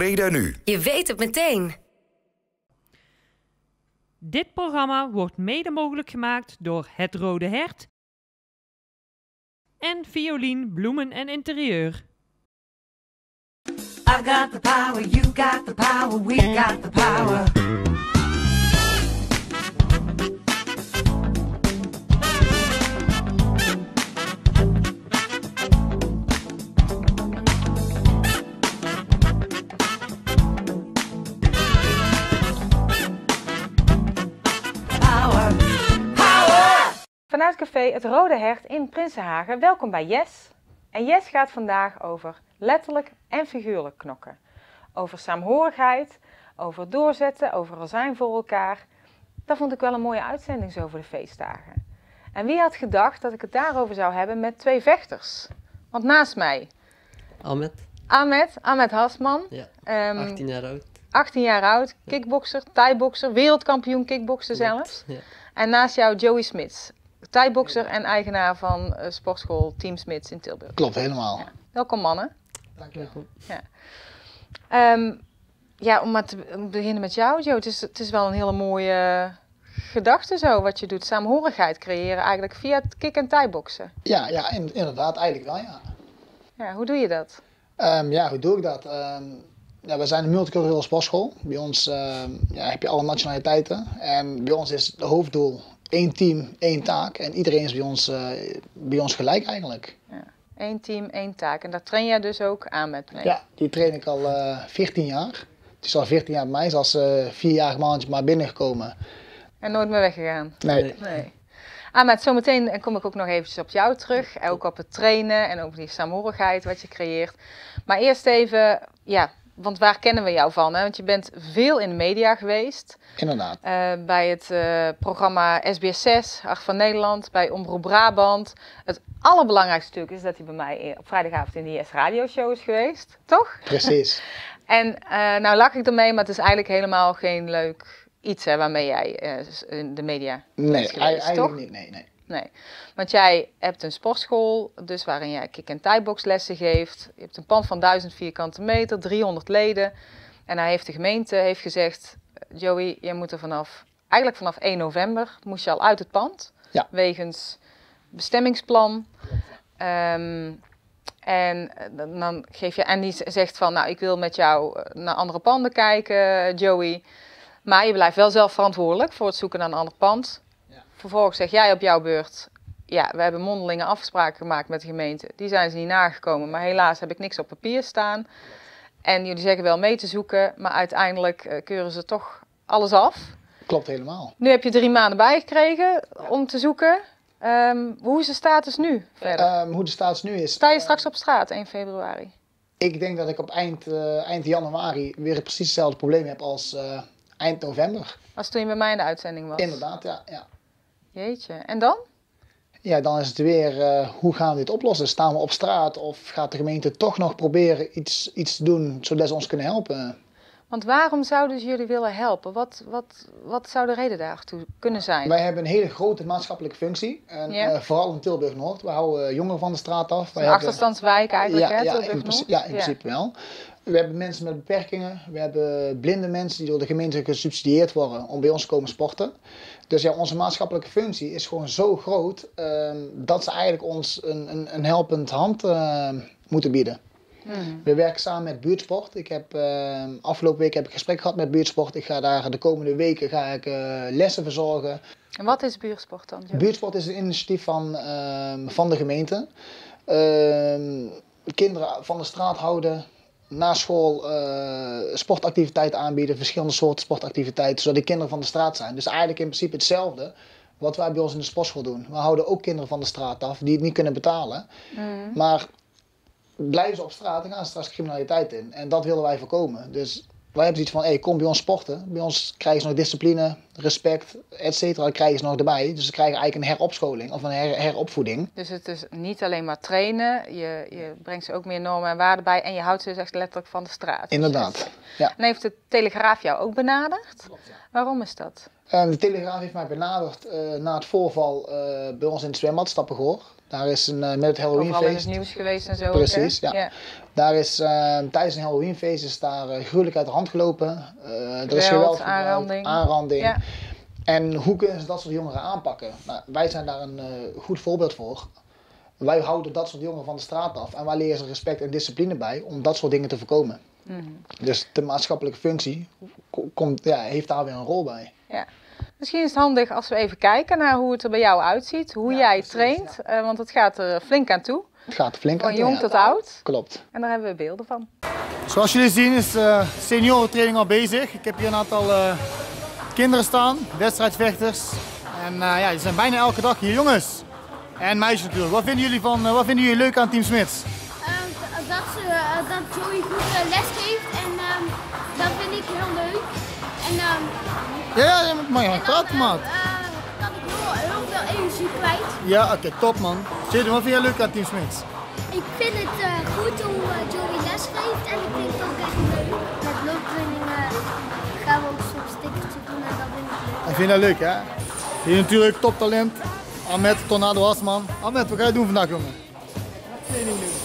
Breda nu. Je weet het meteen. Dit programma wordt mede mogelijk gemaakt door Het Rode Hert en Violien Bloemen en Interieur. I got the power, you got the power, we got the. Power, Vanuit café Het Rode Hert in Prinsenhagen, welkom bij Yes. En Yes gaat vandaag over letterlijk en figuurlijk knokken. Over saamhorigheid, over doorzetten, over er zijn voor elkaar. Dat vond ik wel een mooie uitzending zo voor de feestdagen. En wie had gedacht dat ik het daarover zou hebben met twee vechters? Want naast mij, Ahmed, Ahmed, Ahmed Hasman, ja, ehm, 18 jaar oud. 18 jaar oud, kickbokser, thai-bokser, wereldkampioen kickboksen zelfs. Ja. En naast jou Joey Smits, thai-bokser en eigenaar van eh, sportschool Team Smits in Tilburg. Klopt, helemaal. Welkom mannen. Welkom. Ehm, ja, om maar te be- beginnen met jou, Joe. Het is, het is wel een hele mooie gedachte zo wat je doet. Saamhorigheid creëren eigenlijk via het kick- en thai-boksen. Ja, ja in- inderdaad, eigenlijk wel, ja. Ja, hoe doe je dat? Ehm, ja, hoe doe ik dat? Ehm, ja, we zijn een multiculturele sportschool. Bij ons ehm, ja, heb je alle nationaliteiten. En bij ons is het hoofddoel één team, één taak. En iedereen is bij ons, eh, bij ons gelijk eigenlijk. Eén team, één taak. En daar train jij dus ook aan met mee. Ja, die train ik al eh 14 jaar. Het is al 14 jaar bij mij. Is als eh vierjarig mannetje maar binnengekomen. En nooit meer weggegaan. Nee. Nee. Nee. Ahmed, zometeen kom ik ook nog eventjes op jou terug. Ook op het trainen en ook die saamhorigheid wat je creëert. Maar eerst even, ja, want waar kennen we jou van? Hè? Want je bent veel in de media geweest. Inderdaad. Eh, bij het eh, programma SBS6, Hart van Nederland, bij Omroep Brabant. Het allerbelangrijkste natuurlijk is dat hij bij mij op vrijdagavond in de IS Radio Show is geweest, toch? Precies. En eh, nou lach ik ermee, maar het is eigenlijk helemaal geen leuk iets hè, waarmee jij in de media Nee, geweest, eigenlijk toch? niet. Nee, nee. Nee, want jij hebt een sportschool, dus waarin jij kick- en thai-boxlessen geeft. Je hebt een pand van 1000 vierkante meter, 300 leden. En hij heeft de gemeente heeft gezegd, Joey, je moet er vanaf, eigenlijk vanaf 1 november, moest je al uit het pand. Ja. Wegens bestemmingsplan. Ehm, en dan- geef je, en die zegt van, nou, ik wil met jou eh, naar andere panden kijken, Joey. Maar je blijft wel zelf verantwoordelijk voor het zoeken naar een ander pand. Vervolgens zeg jij op jouw beurt, ja, we hebben mondelinge afspraken gemaakt met de gemeente. Die zijn ze niet nagekomen, maar helaas heb ik niks op papier staan. En jullie zeggen wel mee te zoeken, maar uiteindelijk eh, keuren ze toch alles af. Klopt helemaal. Nu heb je drie maanden bijgekregen om te zoeken. Ehm, hoe is de status nu verder? Ehm, hoe de status nu is. Sta je straks op straat 1 februari? Ik denk dat ik op eind, eh, eind januari weer precies hetzelfde probleem heb als eh, eind november. Als toen je bij mij in de uitzending was. Inderdaad, ja. ja. Jeetje. En dan? Ja, dan is het weer, eh, hoe gaan we dit oplossen? Staan we op straat of gaat de gemeente toch nog proberen iets, iets te doen zodat ze ons kunnen helpen? Want waarom zouden ze jullie willen helpen? Wat, wat, wat zou de reden daartoe kunnen zijn? Wij hebben een hele grote maatschappelijke functie, en, Ja. eh, vooral in Tilburg-Noord. We houden eh, jongeren van de straat af. Wij Een hebben- achterstandswijk eigenlijk, ja, hè? ja, in, principe, ja, in principe wel. We hebben mensen met beperkingen, we hebben blinde mensen die door de gemeente gesubsidieerd worden om bij ons te komen sporten. Dus ja, onze maatschappelijke functie is gewoon zo groot ehm, dat ze eigenlijk ons een, een, een helpend hand ehm, moeten bieden. Mhm. We werken samen met buurtsport. Ik heb, ehm, afgelopen week heb ik gesprek gehad met buurtsport. Ik ga daar de komende weken ga ik, eh, lessen verzorgen. En wat is buursport dan? Jo? Buurtsport is een initiatief van, ehm, van de gemeente. Ehm, kinderen van de straat houden, na school eh, sportactiviteiten aanbieden, verschillende soorten sportactiviteiten, zodat die kinderen van de straat zijn. Dus eigenlijk in principe hetzelfde wat wij bij ons in de sportschool doen. We houden ook kinderen van de straat af die het niet kunnen betalen. Mhm. Maar blijven ze op straat, dan gaan ze straks criminaliteit in. En dat willen wij voorkomen. Dus wij hebben zoiets van, hey, kom bij ons sporten. Bij ons krijgen ze nog discipline, respect, et cetera, krijgen ze nog erbij. Dus ze krijgen eigenlijk een heropscholing of een her- heropvoeding. Dus het is niet alleen maar trainen, je, je brengt ze ook meer normen en waarden bij en je houdt ze dus echt letterlijk van de straat. Inderdaad. Ja. En heeft de Telegraaf jou ook benaderd? Waarom is dat? En de Telegraaf heeft mij benaderd eh, na het voorval eh, bij ons in het zwembad Stappengoor. Daar is een, eh, met het Overal in het Halloweenfeest. nieuws geweest en zo. Precies, ja. Daar is eh, tijdens een Halloweenfeest is daar eh, gruwelijk uit de hand gelopen. Er is geweld aanranding. aanranding. Ja. En hoe kunnen ze dat soort jongeren aanpakken? Nou, wij zijn daar een goed voorbeeld voor. Wij houden dat soort jongeren van de straat af en wij leren ze respect en discipline bij om dat soort dingen te voorkomen. Mhm. Dus de maatschappelijke functie ko- komt, ja, heeft daar weer een rol bij. Misschien is het handig als we even kijken naar hoe het er bij jou uitziet. Hoe Ja, jij precies, traint. eh, want het gaat er flink aan toe. Het gaat er flink Van aan jong toe, ja. tot oud. Klopt. En daar hebben we beelden van. Zoals jullie zien is de seniorentraining al bezig. Ik heb hier een aantal eh, kinderen staan, wedstrijdvechters. En eh, ja, die zijn bijna elke dag hier, jongens. En meisjes natuurlijk. Wat vinden jullie, van, eh, wat vinden jullie leuk aan Team Smits? Ehm, dat, ze, eh, dat Joey goed eh, les geeft en ehm, dat vind ik heel leuk. En, ehm, Ja, ja, je en maar dan, praten, eh, man. eh, kan ik heel, heel veel energie kwijt. Ja, oké, top man. Jaden, wat vind jij leuk aan Team Smits? Ik vind het eh, goed hoe eh, Joey les geeft en ik vind het ook echt leuk. Met looptrainingen gaan we ook soms stickertje doen en dat vind ik leuk. En vind je dat leuk, hè? Hier natuurlijk toptalent. Ahmed Tornado Hasman. Ahmed, wat ga je doen vandaag, jongen?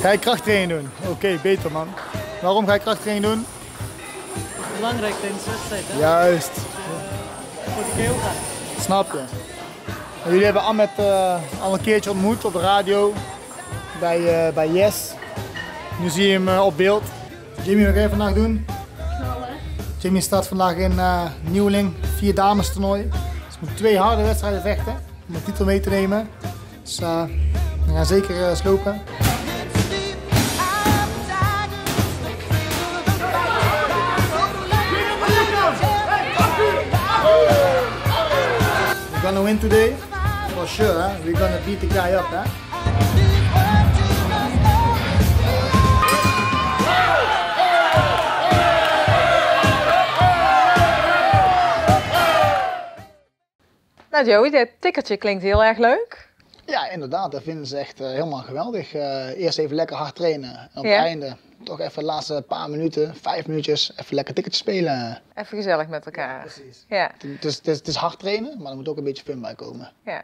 Ga je krachttraining doen? Oké, beter man. Waarom ga je krachttraining doen? Belangrijk tijdens de wedstrijd, hè? Juist. Voor de keel gaan. Snap je. En jullie hebben Ahmed eh, al een keertje ontmoet op de radio bij, eh, bij Yes. Nu zie je hem op beeld. Jimmy, wat ga je vandaag doen? Jimmy staat vandaag in eh Nieuweling, vier dames toernooi. Dus moet twee harde wedstrijden vechten om de titel mee te nemen. Dus eh, we gaan zeker slopen. Gonna win today, for sure. Huh? We're gonna beat the guy up, huh? Nou Joey, dit tikkertje klinkt heel erg leuk. Ja, inderdaad. Dat vinden ze echt eh, helemaal geweldig. Eh, eerst even lekker hard trainen. En op Ja. het einde toch even de laatste paar minuten, vijf minuutjes, even lekker ticketje spelen. Even gezellig met elkaar. Precies. Ja, Het is, het, is, het is hard trainen, maar er moet ook een beetje fun bij komen. ja.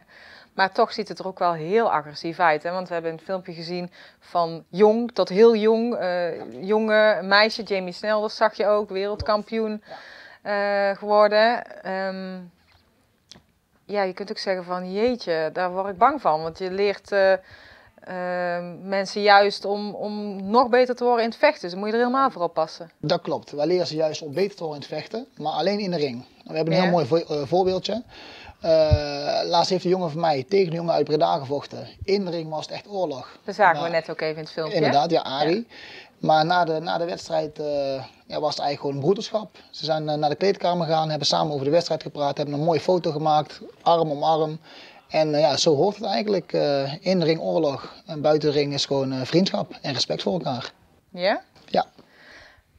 Maar toch ziet het er ook wel heel agressief uit. Hè? Want we hebben een filmpje gezien van jong tot heel jong. eh, jonge meisje, Jamie Snell, dat zag je ook, wereldkampioen geworden. Ehm, ja, je kunt ook zeggen van jeetje, daar word ik bang van. Want je leert eh, eh, mensen juist om, om nog beter te worden in het vechten. Dus dan moet je er helemaal voor oppassen. Dat klopt. Wij leren ze juist om beter te worden in het vechten, maar alleen in de ring. We hebben een Ja. heel mooi eh, voorbeeldje. Eh, laatst heeft een jongen van mij tegen een jongen uit Breda gevochten. In de ring was het echt oorlog. Dat zagen we net ook even in het filmpje. Inderdaad, ja, Arie. Maar na de, na de wedstrijd eh, ja, was het eigenlijk gewoon een broederschap. Ze zijn eh, naar de kleedkamer gegaan, hebben samen over de wedstrijd gepraat, hebben een mooie foto gemaakt, arm om arm. En ja, zo hoort het eigenlijk. in de ring oorlog en buiten de ring is gewoon vriendschap en respect voor elkaar. Ja?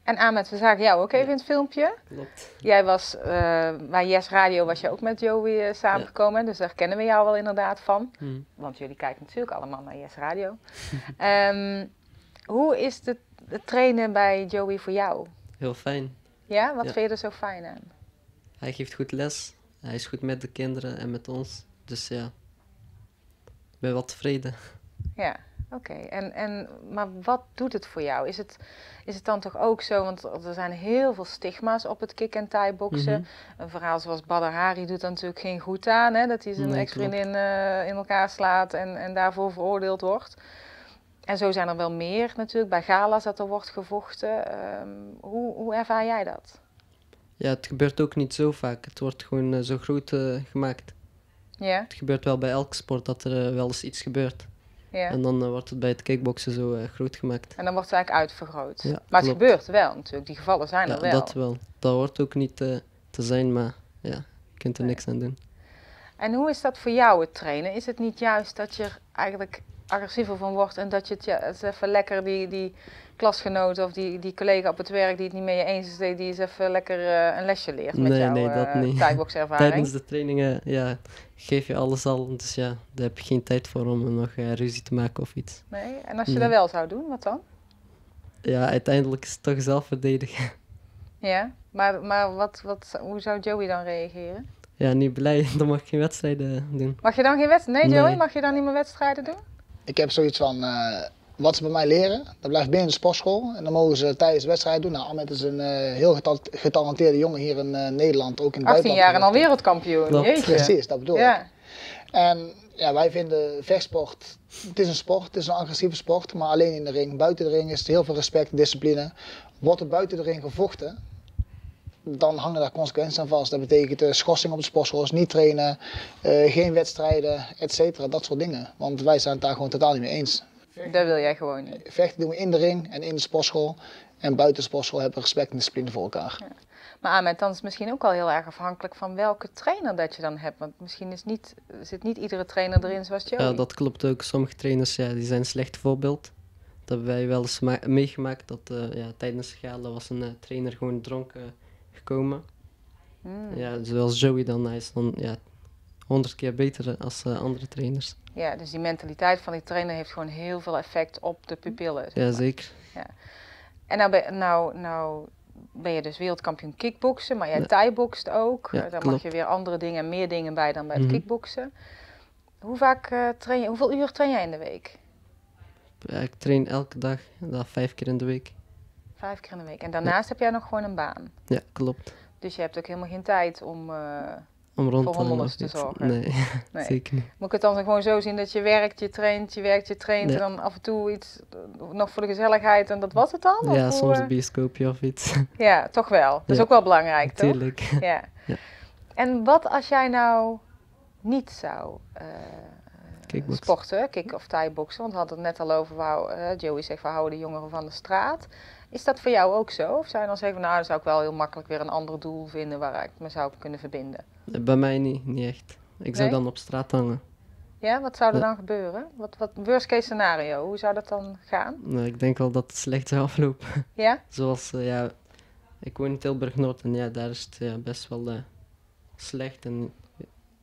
En Ahmed, we zagen jou ook even in het filmpje. Klopt. Jij was eh, bij Yes Radio, was je ook met Joey eh, samengekomen. Dus daar kennen we jou wel inderdaad van. Hmm. Want jullie kijken natuurlijk allemaal naar Yes Radio. Ehm, hoe is het het trainen bij Joey voor jou? Heel fijn. Ja, wat Ja. vind je er zo fijn aan? Hij geeft goed les. Hij is goed met de kinderen en met ons. Dus ja, ik ben wel tevreden. Ja, oké. En, en, maar wat doet het voor jou? Is het, is het dan toch ook zo, want er zijn heel veel stigma's op het kick- en thai-boksen. Mhm. Een verhaal zoals Badr Hari doet er natuurlijk geen goed aan, hè? dat hij zijn Nee, ex-vriendin eh, in elkaar slaat en, en daarvoor veroordeeld wordt. En zo zijn er wel meer natuurlijk, bij gala's dat er wordt gevochten. Ehm, hoe, hoe ervaar jij dat? Ja, het gebeurt ook niet zo vaak. Het wordt gewoon eh, zo groot eh, gemaakt. Ja, Het gebeurt wel bij elke sport dat er wel eens iets gebeurt. Ja. En dan eh, wordt het bij het kickboksen zo eh, groot gemaakt. En dan wordt het eigenlijk uitvergroot. Ja, maar het gebeurt wel natuurlijk, die gevallen zijn Ja, er wel. dat wel. Dat hoort ook niet eh, te zijn, maar ja, je kunt er Nee. niks aan doen. En hoe is dat voor jou het trainen? Is het niet juist dat je eigenlijk agressiever van wordt en dat je het ja, eens even lekker die, die klasgenoot of die, die collega op het werk die het niet met je eens is, die die eens even lekker eh, een lesje leert met Nee, jouw nee, dat eh, niet. Tijdens de trainingen ja, geef je alles al, dus ja, daar heb je geen tijd voor om nog eh, ruzie te maken of iets. Nee? En als je Nee. dat wel zou doen, wat dan? Ja, uiteindelijk is het toch zelf verdedigen. Ja, maar, maar wat, wat, hoe zou Joey dan reageren? Ja, niet blij, dan mag ik geen wedstrijden doen. Mag je dan geen wedstrijden? Nee, Joey, mag je dan niet meer wedstrijden doen? Ik heb zoiets van, eh, wat ze bij mij leren, dat blijft binnen de sportschool. En dan mogen ze tijdens de wedstrijd doen. Nou, Ahmed is een eh, heel getal- getalenteerde jongen hier in eh, Nederland, ook in het 18 jaar en al wereldkampioen. Klopt. Jeetje. Precies, dat bedoel ik. Ja. En ja, wij vinden vechtsport, het is een sport, het is een agressieve sport, maar alleen in de ring. Buiten de ring is er heel veel respect en discipline. Wordt er buiten de ring gevochten, dan hangen daar consequenties aan vast. Dat betekent eh, schorsing op de sportschool, niet trainen, eh, geen wedstrijden, et cetera, dat soort dingen. Want wij zijn het daar gewoon totaal niet mee eens. Dat wil jij gewoon niet. Vechten doen we in de ring en in de sportschool. En buiten de sportschool hebben we respect en discipline voor elkaar. Maar Ahmed, dan is het misschien ook al heel erg afhankelijk van welke trainer dat je dan hebt. Want misschien is niet, zit niet iedere trainer erin zoals Joey. Ja, dat klopt ook. Sommige trainers ja, die zijn een slecht voorbeeld. Dat hebben wij wel eens ma- meegemaakt. Dat eh, ja, tijdens de gala was een trainer gewoon dronken gekomen. Hmm. Ja, zoals Joey dan. Hij is dan ja, honderd keer beter als eh, andere trainers. Ja, dus die mentaliteit van die trainer heeft gewoon heel veel effect op de pupillen. zeg Ja, zeker. En nou ben, nou, nou ben je dus wereldkampioen kickboksen, maar jij Ja. thai-bokst ook. Ja, Daar mag je weer andere dingen en meer dingen bij dan bij het Mhm. kickboksen. Hoe vaak eh, train je, hoeveel uur train jij in de week? Ja, ik train elke dag, ja, vijf keer in de week. Vijf keer in de week. En daarnaast heb jij nog gewoon een baan. Ja, klopt. Dus je hebt ook helemaal geen tijd om. eh, Om rond Voor te zorgen. Nee, nee. zeker niet. Moet ik het dan gewoon zo zien dat je werkt, je traint, je werkt, je traint Ja. en dan af en toe iets eh, nog voor de gezelligheid en dat was het dan? Ja, soms eh? een bioscoopje of iets. Ja, toch wel. Dat is ook wel belangrijk, toch? Tuurlijk. Ja. Ja. En wat als jij nou niet zou eh, sporten, kick of thai-boksen? Want we hadden het net al over, wou, eh, Joey zegt, we houden de jongeren van de straat. Is dat voor jou ook zo? Of zou je dan zeggen, nou, dan zou ik wel heel makkelijk weer een ander doel vinden waar ik me zou kunnen verbinden? Bij mij niet, niet echt. Ik zou Nee? dan op straat hangen. Ja, wat zou er Ja. dan gebeuren? Wat, wat worst case scenario, hoe zou dat dan gaan? Nou, ik denk wel dat het slecht zou aflopen. Ja? Zoals, eh, ja, ik woon in Tilburg-Noord en ja, daar is het ja, best wel eh, slecht. En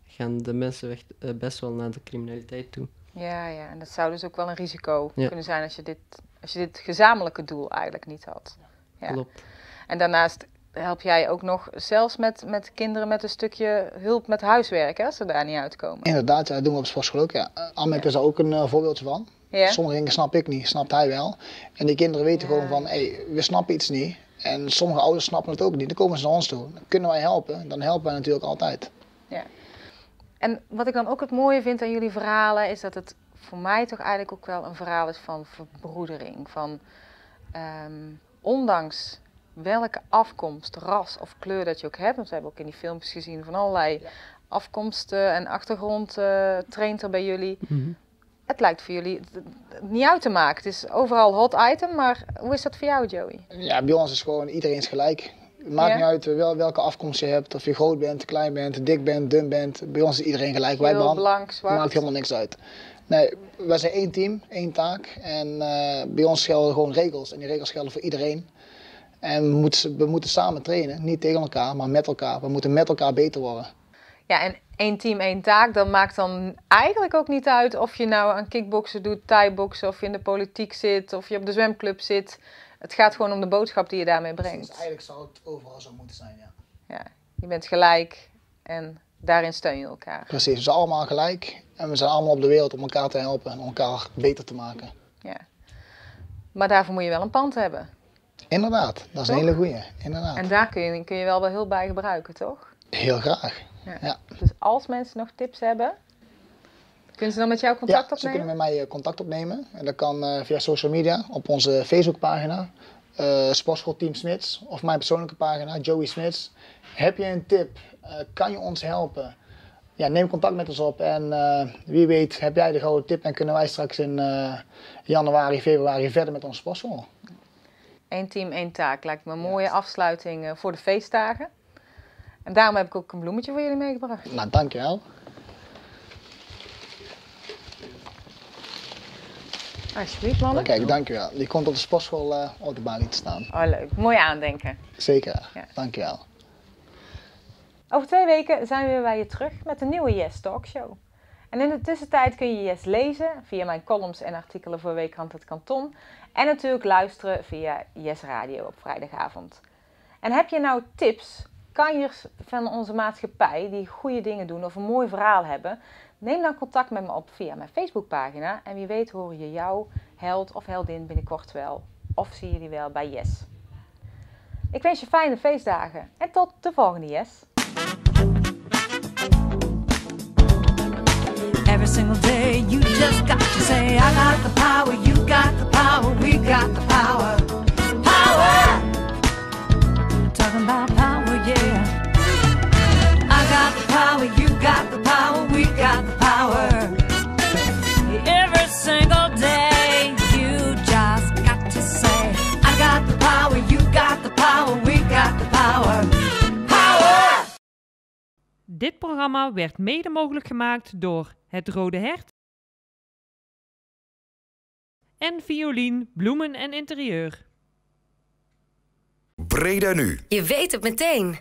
gaan de mensen echt, eh, best wel naar de criminaliteit toe. Ja, ja, en dat zou dus ook wel een risico Ja. kunnen zijn als je, dit, als je dit gezamenlijke doel eigenlijk niet had. Ja. Klopt. En daarnaast help jij ook nog zelfs met, met kinderen met een stukje hulp met huiswerk, hè, als ze daar niet uitkomen. Inderdaad, ja, dat doen we op sportschool ook. Ja. Eh, Ahmed is daar ook een eh, voorbeeldje van. Ja? Sommige dingen snap ik niet, snapt hij wel. En die kinderen weten Ja. gewoon van, hé, hey, we snappen iets niet. En sommige ouders snappen het ook niet. Dan komen ze naar ons toe. Dan kunnen wij helpen. Dan helpen wij natuurlijk altijd. En wat ik dan ook het mooie vind aan jullie verhalen, is dat het voor mij toch eigenlijk ook wel een verhaal is van verbroedering. Van ehm, ondanks welke afkomst, ras of kleur dat je ook hebt, want we hebben ook in die filmpjes gezien van allerlei afkomsten en achtergrond traint er bij jullie. Mhm. Het lijkt voor jullie niet uit te maken. Het is overal hot item, maar hoe is dat voor jou, Joey? Ja, bij ons is gewoon iedereen is gelijk. Het maakt Ja. niet uit wel, welke afkomst je hebt. Of je groot bent, klein bent, dik bent, dun bent. Bij ons is iedereen gelijk. Wij Heel blank, zwart. maakt helemaal niks uit. Nee, wij zijn één team, één taak. En eh, bij ons gelden gewoon regels. En die regels gelden voor iedereen. En we moeten, we moeten samen trainen. Niet tegen elkaar, maar met elkaar. We moeten met elkaar beter worden. Ja, en één team, één taak, dat maakt dan eigenlijk ook niet uit of je nou aan kickboksen doet, thai-boksen, of je in de politiek zit, of je op de zwemclub zit. Het gaat gewoon om de boodschap die je daarmee brengt. eigenlijk zou het overal zo moeten zijn, ja. Ja, je bent gelijk en daarin steun je elkaar. Precies, we zijn allemaal gelijk. En we zijn allemaal op de wereld om elkaar te helpen en om elkaar beter te maken. Ja. Maar daarvoor moet je wel een pand hebben. Inderdaad, dat is een hele goeie. Inderdaad. En daar kun je, kun je wel wel heel bij gebruiken, toch? Heel graag. Ja. Ja. Dus als mensen nog tips hebben, kunnen ze dan met jou contact ja, ze opnemen? kunnen met mij eh, contact opnemen. En dat kan eh, via social media op onze Facebookpagina. Eh Sportschool Team Smits. Of mijn persoonlijke pagina, Joey Smits. Heb je een tip? Eh, kan je ons helpen? Ja, neem contact met ons op. En eh, wie weet heb jij de gouden tip. En kunnen wij straks in januari, februari verder met onze sportschool. Eén team, één taak. Lijkt me een mooie afsluiting voor de feestdagen. En daarom heb ik ook een bloemetje voor jullie meegebracht. Nou, dankjewel. Alsjeblieft, mannen. Kijk, dankjewel. Die komt op de sportschool eh op de baan te staan. Oh, leuk. Mooi aandenken. Zeker. Ja. Dankjewel. Over twee weken zijn we weer bij je terug met een nieuwe Yes Talk Show. En in de tussentijd kun je Yes lezen via mijn columns en artikelen voor Weekrand het Kanton. En natuurlijk luisteren via Yes Radio op vrijdagavond. En heb je nou tips kanjers van onze maatschappij die goede dingen doen of een mooi verhaal hebben, neem dan contact met me op via mijn Facebookpagina. En wie weet hoor je jouw held of heldin binnenkort wel. Of zie je die wel bij Yes. Ik wens je fijne feestdagen en tot de volgende Yes. Every single day, you just got say, I got the power, you got the power, we got the. Power! Dit programma werd mede mogelijk gemaakt door Het Rode Hert en Violien, Bloemen en Interieur. Breda nu. Je weet het meteen.